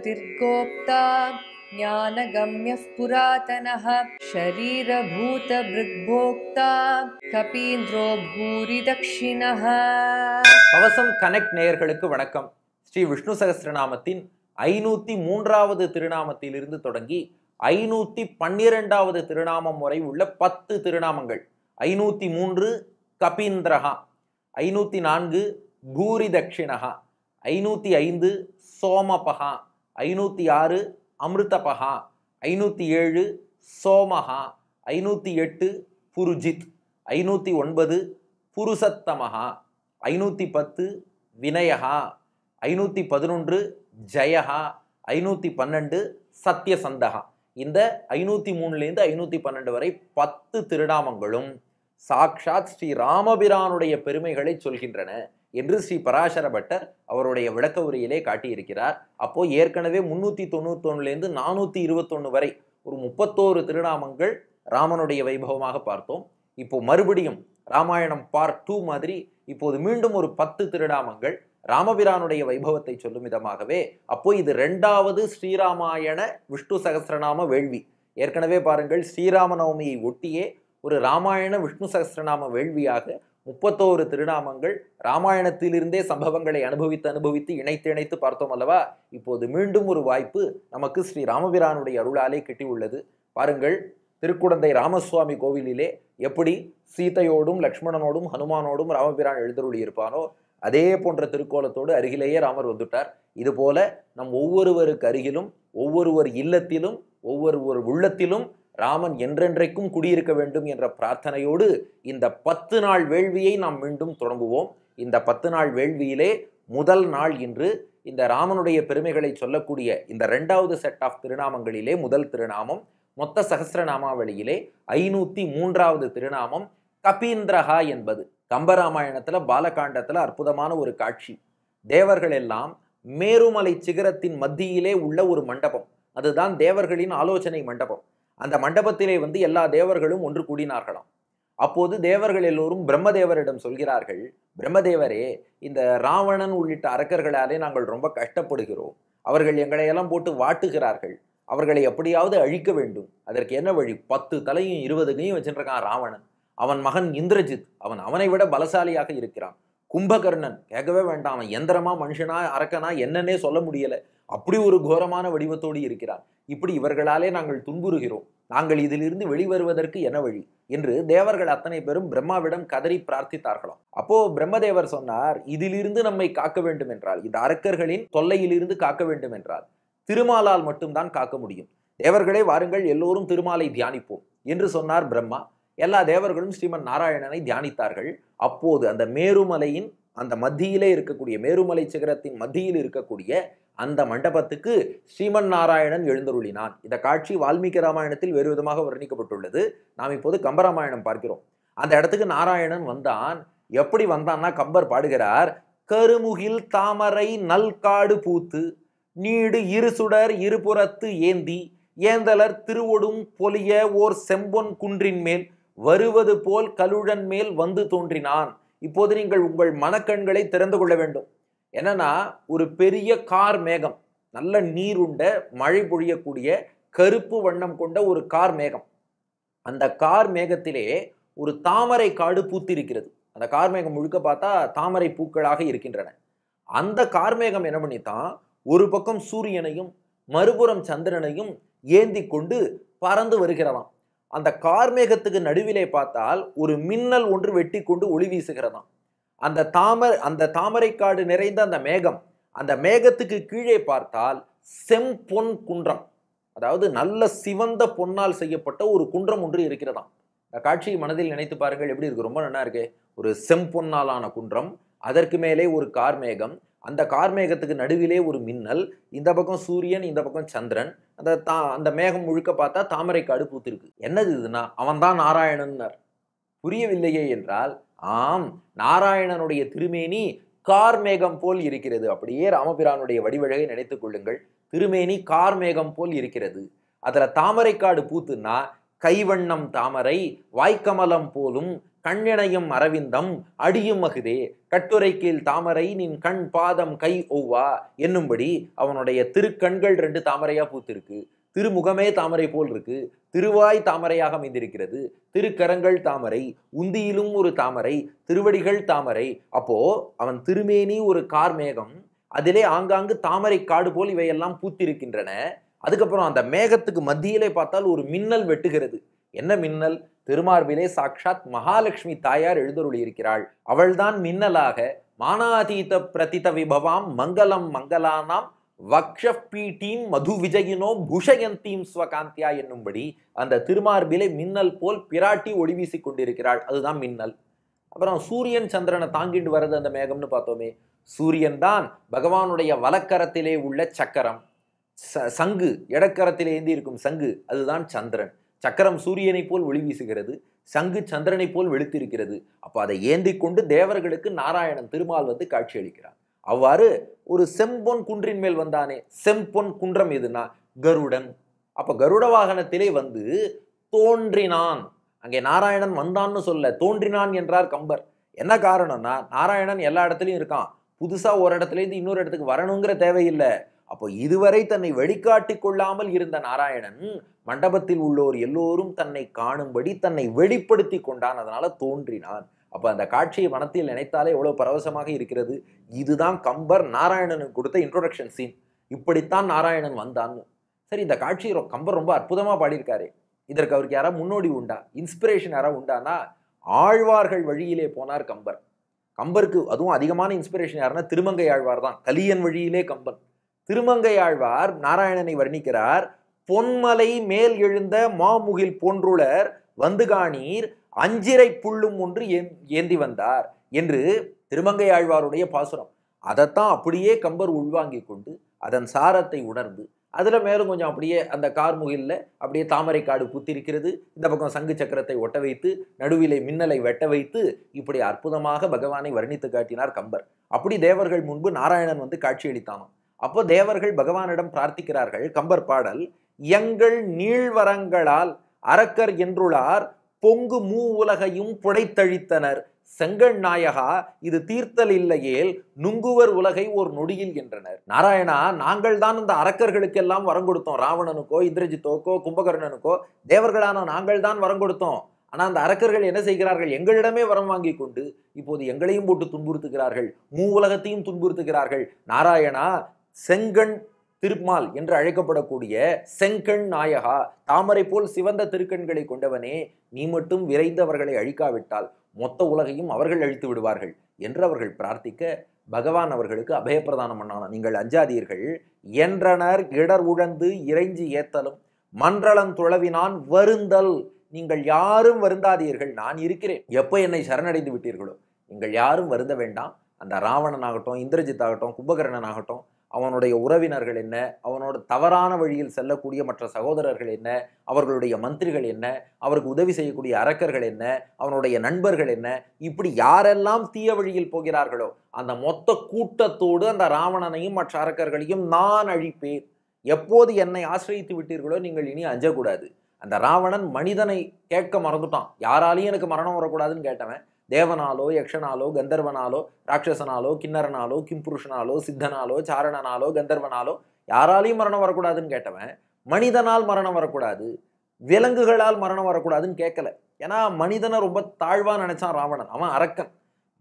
उत्तरो गोपतिर्गोप्ता ज्ञानगम्यः पुरातनः शरीरभूतभृग्भोक्ता कपीन्द्रो भूरिदक्षिणः கவசம் கனெக்ட் நேயர்களுக்கு வணக்கம் ஸ்ரீ விஷ்ணு சகஸ்ரநாமத்தின் ஐநூத்தி மூன்றாவது திருநாமத்திலிருந்து தொடங்கி ஐநூத்தி பன்னிரெண்டாவது திருநாமம் வரை உள்ள பத்து திருநாமங்கள் ஐநூத்தி மூன்று கபீந்திரஹா ஐநூத்தி நான்கு பூரி தட்சிணஹா ஐநூத்தி ஐந்து சோமபகா ஐநூற்றி ஆறு அமிர்தபகா ஐநூற்றி ஏழு சோமஹா ஐநூற்றி எட்டு புருஜித் ஐநூற்றி ஒன்பது புருஷத்தமஹா ஐநூற்றி பத்து வினயகா ஐநூற்றி பதினொன்று ஜெயஹா ஐநூற்றி பன்னெண்டு சத்யசந்தகா இந்த ஐநூற்றி மூணுலேருந்து ஐநூற்றி பன்னெண்டு வரை பத்து திருநாமங்களும் சாக்ஷாத் ஸ்ரீ ராமபிரானுடைய பெருமைகளை சொல்கின்றன. என்று ஸ்ரீ பராசர பட்டர் அவருடைய விளக்க உரையிலே காட்டியிருக்கிறார். அப்போ ஏற்கனவே முன்னூற்றி தொண்ணூத்தொன்னுலேருந்து நானூற்றி இருபத்தொன்று வரை ஒரு முப்பத்தோரு திருநாமங்கள் ராமனுடைய வைபவமாக பார்த்தோம். இப்போ மறுபடியும் ராமாயணம் பார்ட் டூ மாதிரி இப்போது மீண்டும் ஒரு பத்து திருநாமங்கள் ராமபிரானுடைய வைபவத்தை சொல்லும் விதமாகவே அப்போ இது ரெண்டாவது ஸ்ரீராமாயண விஷ்ணு சகஸ்ரநாம வேள்வி. ஏற்கனவே பாருங்கள் ஸ்ரீராம நவமியை ஒட்டியே ஒரு ராமாயண விஷ்ணு சகஸ்ரநாம வேள்வியாக முப்பத்தோரு திருநாமங்கள் ராமாயணத்திலிருந்தே சம்பவங்களை அனுபவித்து அனுபவித்து இணைத்து இணைத்து பார்த்தோம் அல்லவா? இப்போது மீண்டும் ஒரு வாய்ப்பு நமக்கு ஸ்ரீ ராமபிரானுடைய அருளாலே கிட்டியுள்ளது. பாருங்கள் திருக்குடந்தை ராமசுவாமி கோவிலிலே எப்படி சீதையோடும் லக்ஷ்மணனோடும் ஹனுமானோடும் ராமபிரான் எழுந்தருளி இருப்பானோ அதே போன்ற திருக்கோலத்தோடு அருகிலேயே ராமர் வந்துட்டார். இதுபோல நம் ஒவ்வொருவருக்கு அருகிலும் ஒவ்வொருவர் இல்லத்திலும் ஒவ்வொருவர் உள்ளத்திலும் ராமன் என்றென்றைக்கும் குடியிருக்க வேண்டும் என்ற பிரார்த்தனையோடு இந்த பத்து நாள் வேள்வியை நாம் மீண்டும் தொடங்குவோம். இந்த பத்து நாள் வேள்வியிலே முதல் நாள் இன்று இந்த ராமனுடைய பெருமைகளை சொல்லக்கூடிய இந்த ரெண்டாவது செட் ஆஃப் திருநாமங்களிலே முதல் திருநாமம் மொத்த சகசிரநாமாவளியிலே ஐநூற்றி மூன்றாவது திருநாமம் கபீந்திரஹா என்பது. கம்பராமாயணத்தில் பாலகாண்டத்தில் அற்புதமான ஒரு காட்சி. தேவர்கள் எல்லாம் மேருமலை சிகரத்தின் மத்தியிலே உள்ள ஒரு மண்டபம். அதுதான் தேவர்களின் ஆலோசனை மண்டபம். அந்த மண்டபத்திலே வந்து எல்லா தேவர்களும் ஒன்று கூடினார்களாம். அப்போது தேவர்கள் எல்லோரும் பிரம்மதேவரிடம் சொல்கிறார்கள் பிரம்மதேவரே இந்த ராவணன் உள்ளிட்ட அரக்கர்களாலே நாங்கள் ரொம்ப கஷ்டப்படுகிறோம். அவர்கள் எங்களையெல்லாம் போட்டு வாட்டுகிறார்கள். அவர்களை எப்படியாவது அழிக்க வேண்டும். அதற்கு என்ன வழி? பத்து தலையும் இருபது கையும் வச்சுருக்கான் ராவணன். அவன் மகன் இந்திரஜித் அவன் அவனை விட பலசாலியாக இருக்கிறான். கும்பகர்ணன் கேட்கவே வேண்டாம். அவன் எந்திரமா மனுஷனா அரக்கனா என்னன்னே சொல்ல முடியலை. அப்படி ஒரு கோரமான வடிவத்தோடு இருக்கிறான். இப்படி இவர்களாலே நாங்கள் துன்புறுகிறோம். நாங்கள் இதிலிருந்து வெளிவருவதற்கு என்ன வழி? என்று தேவர்கள் அத்தனை பேரும் பிரம்மாவிடம் கதறி பிரார்த்தித்தார்களாம். அப்போ பிரம்மதேவர் சொன்னார் இதிலிருந்து நம்மை காக்க வேண்டும் என்றால் இந்த அரக்கர்களின் தொல்லையிலிருந்து காக்க வேண்டும் என்றால் திருமாலால் மட்டும்தான் காக்க முடியும். தேவர்களே வாருங்கள் எல்லோரும் திருமாலை தியானிப்போம் என்று சொன்னார் பிரம்மா. எல்லா தேவர்களும் ஸ்ரீமன் நாராயணனை தியானித்தார்கள். அப்போது அந்த மேருமலையின் அந்த மத்தியிலே இருக்கக்கூடிய மேருமலை சிகரத்தின் மத்தியில் இருக்கக்கூடிய அந்த மண்டபத்துக்கு ஸ்ரீமன் நாராயணன் எழுந்தருளினான். இந்த காட்சி வால்மீகி ராமாயணத்தில் வேறு விதமாக வர்ணிக்கப்பட்டுள்ளது. நாம் இப்போது கம்பராமாயணம் பார்க்கிறோம். அந்த இடத்துக்கு நாராயணன் வந்தான். எப்படி வந்தான்னா கம்பர் பாடுகிறார் கருமுகில் தாமரை நல்காடு பூத்து நீடு இருசுடர் இருபுறத்து ஏந்தி ஏந்தலர் திருவொடும் பொலிய ஓர் செம்பொன் குன்றின் மேல் வருவது போல் கலுழன் மேல் வந்து தோன்றினான். இப்போது நீங்கள் உங்கள் மனக்கண்களை திறந்து கொள்ள வேண்டும். என்னன்னா ஒரு பெரிய கார் மேகம் நல்ல நீருண்ட மழை பொழியக்கூடிய கருப்பு வண்ணம் கொண்ட ஒரு கார் மேகம். அந்த கார் மேகத்திலே ஒரு தாமரை காடு பூத்திருக்கிறது. அந்த கார் மேகம் முழுக்க பார்த்தா தாமரை பூக்களாக இருக்கின்றன. அந்த கார்மேகம் என்ன பண்ணித்தான் ஒரு பக்கம் சூரியனையும் மறுபுறம் சந்திரனையும் ஏந்தி கொண்டு பறந்து வருகிறதாம். அந்த கார்மேகத்துக்கு நடுவிலே பார்த்தால் ஒரு மின்னல் ஒன்று வெட்டி கொண்டு ஒளி வீசுகிறதாம். அந்த தாமரை அந்த தாமரைக்காடு நிறைந்த அந்த மேகம் அந்த மேகத்துக்கு கீழே பார்த்தால் செம்பொன் குன்றம். அதாவது நல்ல சிவந்த பொன்னால் செய்யப்பட்ட ஒரு குன்றம் ஒன்று இருக்கிறதாம். இந்த காட்சியை மனதில் நினைத்து பாருங்கள் எப்படி இருக்கு? ரொம்ப நல்லா இருக்கு. ஒரு செம்பொன்னாலான குன்றம் அதற்கு மேலே ஒரு கார்மேகம் அந்த கார்மேகத்துக்கு நடுவிலே ஒரு மின்னல் இந்த பக்கம் சூரியன் இந்த பக்கம் சந்திரன். அந்த தா அந்த மேகம் முழுக்க பார்த்தா தாமரைக்காடு பூத்திருக்கு. என்னது இதுனா அவன் தான் நாராயணன்னார். புரியவில்லையே என்றால் ஆம் நாராயணனுடைய திருமேனி கார்மேகம் போல் இருக்கிறது. அப்படியே ராமபிரானுடைய வடிவழகை நினைத்துக் கொள்ளுங்கள். திருமேனி கார்மேகம் போல் இருக்கிறது. அதில் தாமரைக்காடு பூத்துன்னா கைவண்ணம் தாமரை வாய்க்கமலம் போலும் கண்ணெனையும் அரவிந்தம் அடியும் மகுதே. கட்டுரை கீழ் தாமரை நின் கண் பாதம் கை ஒவ்வா என்னும்படி அவனுடைய திருக்கண்கள் ரெண்டு தாமரையா பூத்திருக்கு. திருமுகமே தாமரை போல் இருக்கு. திருவாய் தாமரையாக அமைந்திருக்கிறது. திருக்கரங்கள் தாமரை உந்தியிலும் ஒரு தாமரை திருவடிகள் தாமரை. அப்போ அவன் திருமேனி ஒரு கார்மேகம் அதிலே ஆங்காங்கு தாமரை காடு போல் இவையெல்லாம் பூத்திருக்கின்றன. அதுக்கப்புறம் அந்த மேகத்துக்கு மத்தியிலே பார்த்தால் ஒரு மின்னல் வெட்டுகிறது. என்ன மின்னல்? திருமார்பிலே சாக்ஷாத் மகாலட்சுமி தாயார் எழுந்தருளி இருக்கிறாள் அவள்தான் மின்னலாக மானாதீத பிரதித விபவாம் மங்களம் மங்களானாம் வக்ஷப்பீட்டீம் மது விஜயினோ புஷயந்தீம் ஸ்வகாந்தியா என்னும்படி அந்த திருமார்பிலே மின்னல் போல் பிராட்டி ஒளி வீசிக் கொண்டிருக்கிறாள். அதுதான் மின்னல். அப்புறம் சூரியன் சந்திரனை தாங்கிட்டு வர்றது அந்த மேகம்னு பார்த்தோமே. சூரியன் தான் பகவானுடைய வலக்கரத்திலே உள்ள சக்கரம். ச- சங்கு இடக்கரத்திலே ஏந்தி இருக்கும் சங்கு அதுதான் சந்திரன். சக்கரம் சூரியனை போல் ஒளி வீசுகிறது சங்கு சந்திரனை போல் வெளுத்திருக்கிறது. அப்போ அதை ஏந்தி கொண்டு தேவர்களுக்கு நாராயணன் திருமால் வந்து காட்சியளிக்கிறார் அவ்வாறு ஒரு செம்பொன் குன்றின் மேல் வந்தானே செம்பொன் குன்றம் எதுனா? கருடன். அப்போ கருட வாகனத்திலே வந்து தோன்றினான். அங்கே நாராயணன் வந்தான்னு சொல்ல தோன்றினான் என்றார் கம்பர். என்ன காரணம்னா நாராயணன் எல்லா இடத்துலையும் இருக்கான். புதுசாக ஒரு இடத்துலேருந்து இன்னொரு இடத்துக்கு வரணுங்கிற தேவையில்லை. அப்போ இதுவரை தன்னை வெளிக்காட்டி கொள்ளாமல் இருந்த நாராயணன் மண்டபத்தில் உள்ளோர் எல்லோரும் தன்னை காணும்படி தன்னை வெளிப்படுத்தி கொண்டான். அதனால தோன்றினான். அப்போ அந்த காட்சியை மனத்தில் நினைத்தாலே எவ்வளோ பரவசமாக இருக்கிறது? இதுதான் கம்பர் நாராயணனுக்கு கொடுத்த இன்ட்ரோடக்ஷன் சீன் இப்படித்தான் நாராயணன் வந்தான்னு சரி இந்த காட்சியை ரொ- கம்பர் ரொம்ப அற்புதமாக பாடியிருக்காரு. இதற்கு அவருக்கு யாராவது முன்னோடி உண்டா? இன்ஸ்பிரேஷன் யாராவது உண்டானா? ஆழ்வார்கள் வழியிலே போனார் கம்பர். கம்பருக்கு அதுவும் அதிகமான இன்ஸ்பிரேஷன் யாருன்னா திருமங்கை ஆழ்வார் தான். கலியன் வழியிலே கம்பன். திருமங்கை ஆழ்வார் நாராயணனை வர்ணிக்கிறார் பொன்மலை மேல் எழுந்த மாமுகில் போன்றுளர் வந்து காணீர் அஞ்சிரை புல்லும் ஒன்று ஏந்- ஏந்தி வந்தார் என்று திருமங்கை ஆழ்வாருடைய பாசுரம். அதைத்தான் அப்படியே கம்பர் உள்வாங்கிக் கொண்டு அதன் சாரத்தை உணர்ந்து அதில் மேலும் கொஞ்சம் அப்படியே அந்த கார்முகில்ல அப்படியே தாமரை காடு புத்திருக்கிறது. இந்த பக்கம் சங்கு சக்கரத்தை ஒட்ட வைத்து நடுவிலை மின்னலை வெட்ட வைத்து இப்படி அற்புதமாக பகவானை வர்ணித்து காட்டினார் கம்பர். அப்படி தேவர்கள் முன்பு நாராயணன் வந்து காட்சியளித்தானாம் அப்போ தேவர்கள் பகவானிடம் பிரார்த்திக்கிறார்கள் கம்பர் பாடல் எங்கள் நீழ்வரங்களால் அரக்கர் என்றுளார் பொங்கு மூ உலகையும் புடைத்தழித்தனர். செங்கண் நாயகா இது தீர்த்தல் இல்லையேல் நுங்குவர் உலகை ஒரு நொடியில் என்றனர். நாராயணா நாங்கள் தான் இந்த அரக்கர்களுக்கெல்லாம் வரம் கொடுத்தோம். ராவணனுக்கோ இந்திரஜித்தோக்கோ கும்பகர்ணனுக்கோ தேவர்களான நாங்கள் தான் வரம் கொடுத்தோம். ஆனால் அந்த அரக்கர்கள் என்ன செய்கிறார்கள்? எங்களிடமே வரம் வாங்கி கொண்டு இப்போது எங்களையும் போட்டு துன்புறுத்துகிறார்கள். மூ உலகத்தையும் துன்புறுத்துகிறார்கள். நாராயணா செங்கண் திருமால் என்று அழைக்கப்படக்கூடிய செங்கண் நாயகா தாமரை போல் சிவந்த திருக்கண்களை கொண்டவனே நீ மட்டும் விரைந்தவர்களை அழிக்காவிட்டால் மொத்த உலகையும் அவர்கள் அழித்து விடுவார்கள் என்று அவர்கள் பிரார்த்திக்க பகவான் அவர்களுக்கு அபயப்பிரதானம் பண்ணான நீங்கள் அஞ்சாதீர்கள். என்றனர் இடர் உழந்து இறைஞ்சி ஏத்தலும் மன்றளன் துளவினான் வருந்தல். நீங்கள் யாரும் வருந்தாதீர்கள். நான் இருக்கிறேன். எப்போ என்னை சரணடைந்து விட்டீர்களோ? நீங்கள் யாரும் வருந்த வேண்டாம். அந்த ராவணன் ஆகட்டும் இந்திரஜித் ஆகட்டும் கும்பகர்ணன் ஆகட்டும் அவனுடைய உறவினர்கள் என்ன? அவனோட தவறான வழியில் செல்லக்கூடிய மற்ற சகோதரர்கள் என்ன? அவர்களுடைய மந்திரிகள் என்ன? அவருக்கு உதவி செய்யக்கூடிய அரக்கர்கள் என்ன? அவனுடைய நண்பர்கள் என்ன? இப்படி யாரெல்லாம் தீய வழியில் போகிறார்களோ அந்த மொத்த கூட்டத்தோடு அந்த ராவணனையும் மற்ற அரக்கர்களையும் நான் அழிப்பேன். எப்போது என்னை ஆசிரியத்து விட்டீர்களோ நீங்கள் இனி அஞ்சக்கூடாது. அந்த ராவணன் மனிதனை கேட்க மறந்துட்டான். யாராலையும் எனக்கு மரணம் வரக்கூடாதுன்னு கேட்டவன் தேவனாலோ யக்ஷனாலோ கந்தர்வனாலோ ராட்சசனாலோ கிண்ணறனாலோ கிம்புருஷனாலோ சித்தனாலோ சாரணனாலோ கந்தர்வனாலோ யாராலையும் மரணம் வரக்கூடாதுன்னு கேட்டவன் மனிதனால் மரணம் வரக்கூடாது விலங்குகளால் மரணம் வரக்கூடாதுன்னு கேட்கல. ஏன்னா மனிதனை ரொம்ப தாழ்வாக நினைச்சான் ராவணன். அவன் அரக்கன்.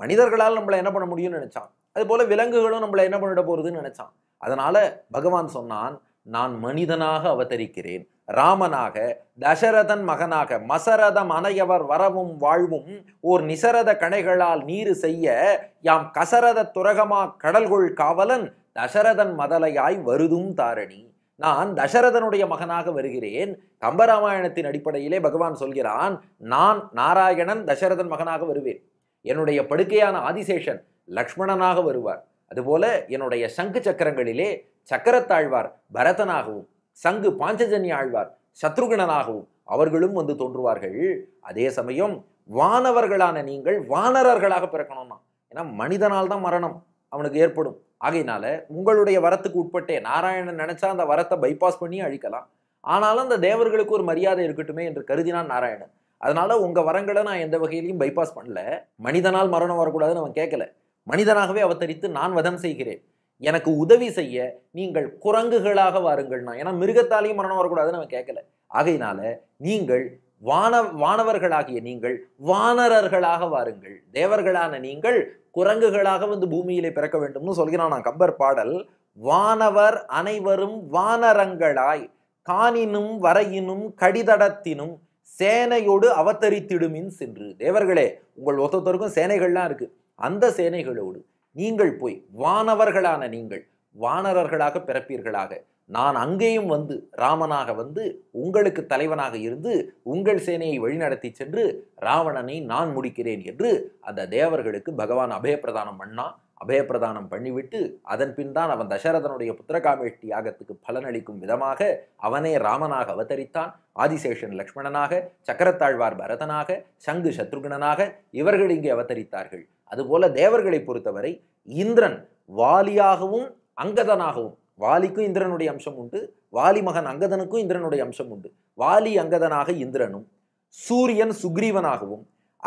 மனிதர்களால் நம்மளை என்ன பண்ண முடியும்னு நினைச்சான். அது போல விலங்குகளும் நம்மளை என்ன பண்ணிட போகிறதுன்னு நினைச்சான். அதனால பகவான் சொன்னான் நான் மனிதனாக அவதரிக்கிறேன். ராமனாக தசரதன் மகனாக மசரதம் அனையவர் வரவும் வாழ்வும் ஓர் நிசரத கணைகளால் நீரு செய்ய யாம் கசரத துரகமா கடல்கொள் காவலன் தசரதன் மதலையாய் வருதும் தாரணி. நான் தசரதனுடைய மகனாக வருகிறேன். கம்பராமாயணத்தின் அடிப்படையிலே பகவான் சொல்கிறான் நான் நாராயணன் தசரதன் மகனாக வருவேன். என்னுடைய படுக்கையான ஆதிசேஷன் லக்ஷ்மணனாக வருவார். அதுபோல என்னுடைய சங்கு சக்கரங்களிலே சக்கரத்தாழ்வார் பரதனாகவும் சங்கு பாஞ்சஜன்ய ஆழ்வார் சத்ருகணனாகவும் அவர்களும் வந்து தோன்றுவார்கள். அதே சமயம் வானவர்களான நீங்கள் வானரர்களாக பிறக்கணும்னா ஏன்னா மனிதனால் தான் மரணம் அவனுக்கு ஏற்படும். ஆகையினால உங்களுடைய வரத்துக்கு உட்பட்டே நாராயணன் நினைச்சா அந்த வரத்தை பைபாஸ் பண்ணி அழிக்கலாம். ஆனாலும் அந்த தேவர்களுக்கு ஒரு மரியாதை இருக்கட்டுமே என்று கருதினான் நாராயணன். அதனால உங்க வரங்களை நான் எந்த வகையிலையும் பைபாஸ் பண்ணல. மனிதனால் மரணம் வரக்கூடாதுன்னு அவன் கேட்கல மனிதனாகவே அவதரித்து நான் வதம் செய்கிறேன். எனக்கு உதவி செய்ய நீங்கள் குரங்குகளாக வாருங்கள்னா ஏன்னா மிருகத்தாலையும் மரணம் வரக்கூடாதுன்னு நம்ம கேட்கல. ஆகையினால நீங்கள் வான வானவர்களாகிய நீங்கள் வானரர்களாக வாருங்கள். தேவர்களான நீங்கள் குரங்குகளாக வந்து பூமியிலே பிறக்க வேண்டும்னு சொல்கிறான் நான் கம்பர் பாடல். வானவர் அனைவரும் வானரங்களாய் காணினும் வரையினும் கடிதடத்தினும் சேனையோடு அவதரித்திடுமின் சென்று. தேவர்களே உங்கள் ஒத்தொத்தருக்கும் சேனைகள்லாம் இருக்கு. அந்த சேனைகளோடு நீங்கள் போய் வானவர்களான நீங்கள் வானரர்களாக பிறப்பீர்களாக. நான் அங்கேயும் வந்து ராமனாக வந்து உங்களுக்கு தலைவனாக இருந்து உங்கள் சேனையை வழிநடத்தி சென்று ராவணனை நான் முடிக்கிறேன் என்று அந்த தேவர்களுக்கு பகவான் அபயப்பிரதானம் பண்ணா அபயப்பிரதானம் பண்ணிவிட்டு அதன் பின் தான் அவன் தசரதனுடைய புத்திரகாமேஷ்டி யாகத்துக்கு பலனளிக்கும் விதமாக அவனே ராமனாக அவதரித்தான். ஆதிசேஷன் லக்ஷ்மணனாக சக்கரத்தாழ்வார் பரதனாக சங்கு சத்ருகணனாக இவர்கள் இங்கே அவதரித்தார்கள். அதுபோல தேவர்களை பொறுத்தவரை இந்திரன் வாலியாகவும் அங்கதனாகவும் வாலிக்கும் இந்திரனுடைய அம்சம் உண்டு வாலி மகன் அங்கதனுக்கும் இந்திரனுடைய அம்சம் உண்டு. வாலி அங்கதனாக இந்திரனும் சூரியன் சுக்ரீவனாகவும்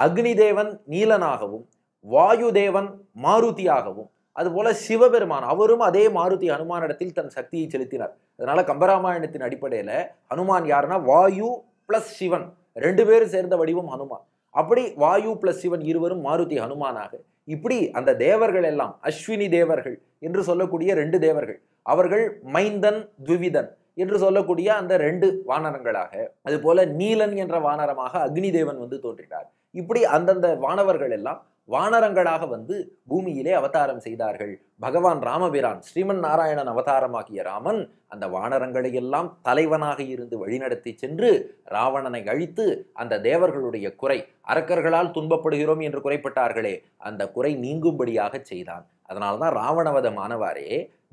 அக்னிதேவன் நீலனாகவும் வாயுதேவன் மாருதியாகவும் அதுபோல சிவபெருமான் அவரும் அதே மாருதி ஹனுமானிடத்தில் தன் சக்தியை செலுத்தினார். அதனால கம்பராமாயணத்தின் அடிப்படையில் ஹனுமான் யாருன்னா வாயு பிளஸ் சிவன் ரெண்டு பேரும் சேர்ந்த வடிவம் ஹனுமான். அப்படி வாயு பிளஸ் சிவன் இருவரும் மாருதி ஹனுமானாக இப்படி அந்த தேவர்கள் எல்லாம் அஸ்வினி தேவர்கள் என்று சொல்லக்கூடிய ரெண்டு தேவர்கள் அவர்கள் மைந்தன் துவிதன் என்று சொல்லக்கூடிய அந்த ரெண்டு வானரங்களாக அதுபோல நீலன் என்ற வானரமாக அக்னி தேவன் வந்து தோன்றினார். இப்படி அந்தந்த வானவர்கள் எல்லாம் வானரங்களாக வந்து பூமியிலே அவதாரம் செய்தார்கள். பகவான் ராமபிரான் ஸ்ரீமன் நாராயணன் அவதாரமாகிய ராமன் அந்த வானரங்களை எல்லாம் தலைவனாக இருந்து வழிநடத்தி சென்று ராவணனை அழித்து அந்த தேவர்களுடைய குறை அரக்கர்களால் துன்பப்படுகிறோம் என்று குறைப்பட்டார்களே அந்த குறை நீங்கும்படியாக செய்தான். அதனால்தான் ராவணவதம்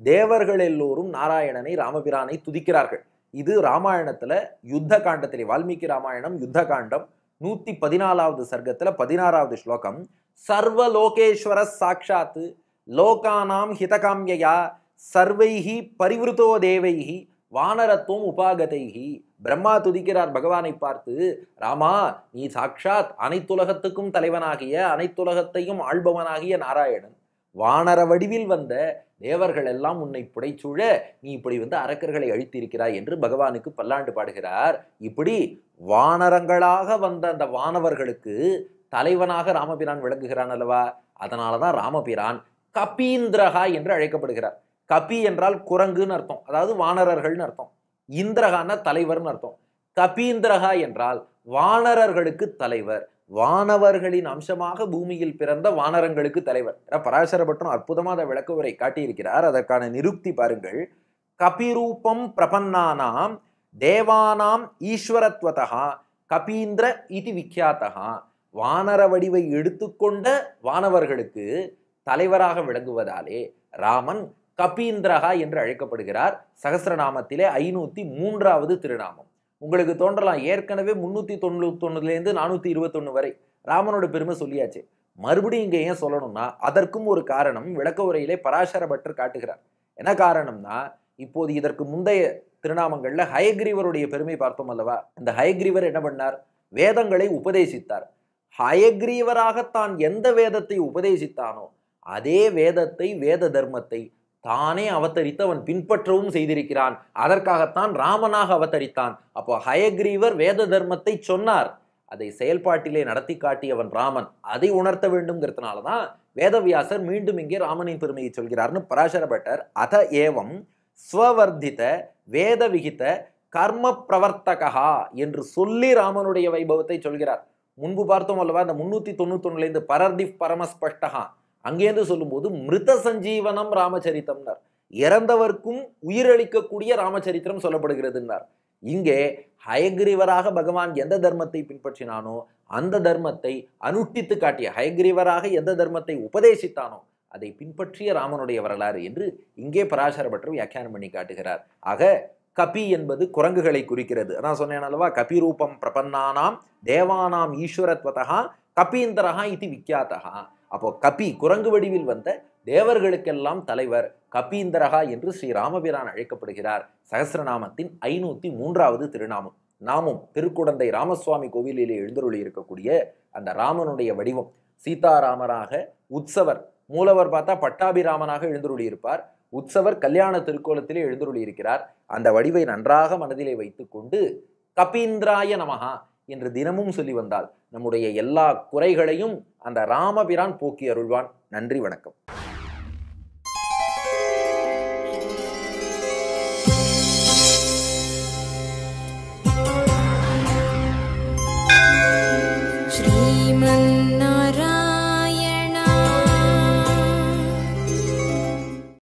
தேவர்கள் எல்லோரும் நாராயணனை ராமபிரானை துதிக்கிறார்கள். இது ராமாயணத்துல யுத்த காண்டத்திலே வால்மீகி ராமாயணம் யுத்த காண்டம் நூத்தி பதினாலாவது சர்க்கத்துல பதினாறாவது ஸ்லோகம் சர்வ லோகேஸ்வர சாட்சாத்து லோகானாம் ஹிதகாமியா சர்வைகி பரிவிருத்தோ தேவைகி வானரத்துவம் உபாகதைகி பிரம்மா துதிக்கிறார் பகவானை பார்த்து ராமா நீ சாட்சாத் அனைத்துலகத்துக்கும் தலைவனாகிய அனைத்துலகத்தையும் ஆள்பவனாகிய நாராயணன் வானர வடிவில் வந்த தேவர்கள் எல்லாம் உன்னை புடைச்சூழ நீ இப்படி வந்து அரக்கர்களை அழித்திருக்கிறாய் என்று பகவானுக்கு பல்லாண்டு பாடுகிறார். இப்படி வானரங்களாக வந்த அந்த வானவர்களுக்கு தலைவனாக ராமபிரான் விளங்குகிறான் அல்லவா? அதனாலதான் ராமபிரான் கபீந்திரகா என்று அழைக்கப்படுகிறார். கபி என்றால் குரங்குன்னு அர்த்தம். அதாவது வானரர்கள்னு அர்த்தம். இந்திரகான தலைவர்னு அர்த்தம். கபீந்திரகா என்றால் வானரர்களுக்கு தலைவர். வானவர்களின் அம்சமாக பூமியில் பிறந்த வானரங்களுக்கு தலைவர். பராசர பட்டம் அற்புதமாக அதை விளக்க உரை காட்டியிருக்கிறார். அதற்கான நிருக்தி பாருங்கள். கபிரூபம் பிரபன்னானாம் தேவானாம் ஈஸ்வரத்வதா கபீந்திர இது விக்யாத்தகா வானர வடிவை எடுத்துக்கொண்ட வானவர்களுக்கு தலைவராக விளங்குவதாலே ராமன் கபீந்திரகா என்று அழைக்கப்படுகிறார். சகசிரநாமத்திலே ஐநூத்தி மூன்றாவது திருநாமம். உங்களுக்கு தோன்றலாம். ஏற்கனவே முன்னூற்றி தொண்ணூத்தொன்னுலேருந்து நானூற்றி இருபத்தொன்று வரை ராமனோட பெருமை சொல்லியாச்சு. மறுபடியும் இங்கே ஏன் சொல்லணும்னா அதற்கும் ஒரு காரணம் விளக்க உரையிலே பராசர காட்டுகிறார். என்ன காரணம்னா இப்போது இதற்கு முந்தைய திருநாமங்களில் ஹயக்ரீவருடைய பெருமை பார்த்தோம் அல்லவா? இந்த ஹயக்ரீவர் என்ன பண்ணார்? வேதங்களை உபதேசித்தார். ஹயக்ரீவராக தான் எந்த வேதத்தை உபதேசித்தானோ அதே வேதத்தை வேத தர்மத்தை தானே அவதரித்து அவன் பின்பற்றவும் செய்திருக்கிறான். அதற்காகத்தான் ராமனாக அவதரித்தான். அப்போ ஹயக்ரீவர் வேத தர்மத்தை சொன்னார். அதை செயல்பாட்டிலே நடத்தி காட்டியவன் ராமன். அதை உணர்த்த வேண்டும்ங்கிறதுனால தான் வேதவியாசர் மீண்டும் இங்கே ராமனின் பெருமையை சொல்கிறார்னு பராசர பட்டர் அத ஏவம் ஸ்வவர்தித்த வேத விகித கர்ம பிரவர்த்தகா என்று சொல்லி ராமனுடைய வைபவத்தை சொல்கிறார். முன்பு பார்த்தோம் அல்லவா இந்த முன்னூத்தி தொண்ணூத்தொன்னுலேருந்து பரர்திப் பரமஸ்பஷ்டகா அங்கேருந்து சொல்லும்போது மிருத சஞ்சீவனம் ராமச்சரித்தம்னார். இறந்தவர்க்கும் உயிரளிக்கக்கூடிய ராமச்சரித்திரம் சொல்லப்படுகிறதுனார் இங்கே ஹயக்ரீவராக பகவான் எந்த தர்மத்தை பின்பற்றினானோ அந்த தர்மத்தை அனுஷ்டித்து காட்டிய ஹயக்ரீவராக எந்த தர்மத்தை உபதேசித்தானோ அதை பின்பற்றிய ராமனுடைய வரலாறு என்று இங்கே பராசர பட்டர் வியாக்கியானம் பண்ணி காட்டுகிறார். ஆக கபி என்பது குரங்குகளை குறிக்கிறது. அதான் சொன்னேன் அல்லவா? கபி ரூபம் பிரபன்னானாம் தேவானாம் ஈஸ்வரத்வதா கபீந்தரகா இது விக்கியாத்தகா அப்போ கபி குரங்கு வடிவில் வந்த தேவர்களுக்கெல்லாம் தலைவர் கபீந்திரகா என்று ஸ்ரீ ராமபிரான் அழைக்கப்படுகிறார். சகசிரநாமத்தின் ஐநூத்தி மூன்றாவது திருநாமம். நாமும் திருக்குடந்தை ராமசுவாமி கோவிலிலே எழுந்தருளி இருக்கக்கூடிய அந்த ராமனுடைய வடிவம். சீதாராமராக உற்சவர் மூலவர் பார்த்தா பட்டாபிராமனாக எழுந்தருளி இருப்பார். உற்சவர் கல்யாண திருக்கோலத்திலே எழுந்தருளி இருக்கிறார். அந்த வடிவை நன்றாக மனதிலே வைத்துக்கொண்டு கபீந்திராய நமகா என்று தினமும் சொல்லி வந்தால் நம்முடைய எல்லா குறைகளையும் அந்த ராமபிரான் போக்கி அருள்வான். நன்றி வணக்கம்.